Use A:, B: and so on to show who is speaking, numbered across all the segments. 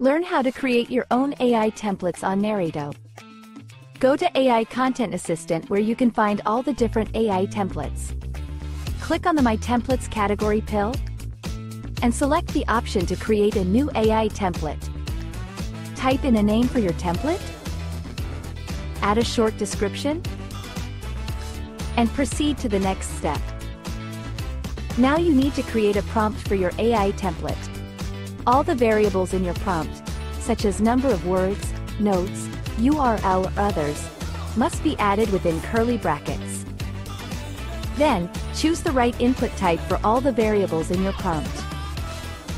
A: Learn how to create your own AI templates on Narrato. Go to AI Content Assistant where you can find all the different AI templates. Click on the My Templates category pill and select the option to create a new AI template. Type in a name for your template, add a short description, and proceed to the next step. Now you need to create a prompt for your AI template. All the variables in your prompt, such as number of words, notes, URL or others, must be added within curly brackets. Then, choose the right input type for all the variables in your prompt.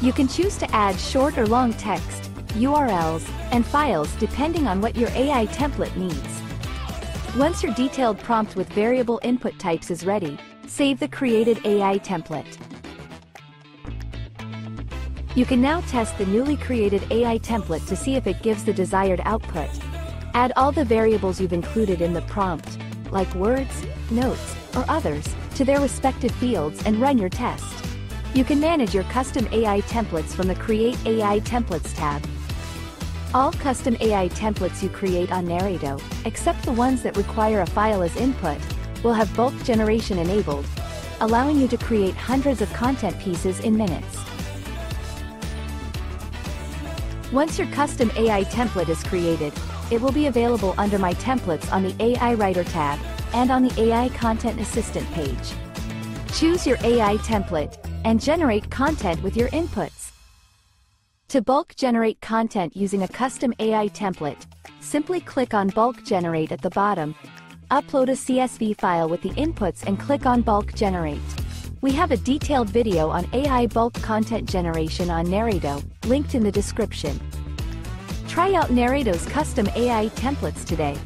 A: You can choose to add short or long text, URLs, and files depending on what your AI template needs. Once your detailed prompt with variable input types is ready, save the created AI template. You can now test the newly created AI template to see if it gives the desired output. Add all the variables you've included in the prompt, like words, notes, or others, to their respective fields and run your test. You can manage your custom AI templates from the Create AI Templates tab. All custom AI templates you create on Narrato, except the ones that require a file as input, will have bulk generation enabled, allowing you to create hundreds of content pieces in minutes. Once your custom AI template is created, it will be available under My Templates on the AI Writer tab, and on the AI Content Assistant page. Choose your AI template, and generate content with your inputs. To bulk generate content using a custom AI template, simply click on Bulk Generate at the bottom, upload a CSV file with the inputs and click on Bulk Generate. We have a detailed video on AI bulk content generation on Narrato, linked in the description. Try out Narrato's custom AI templates today.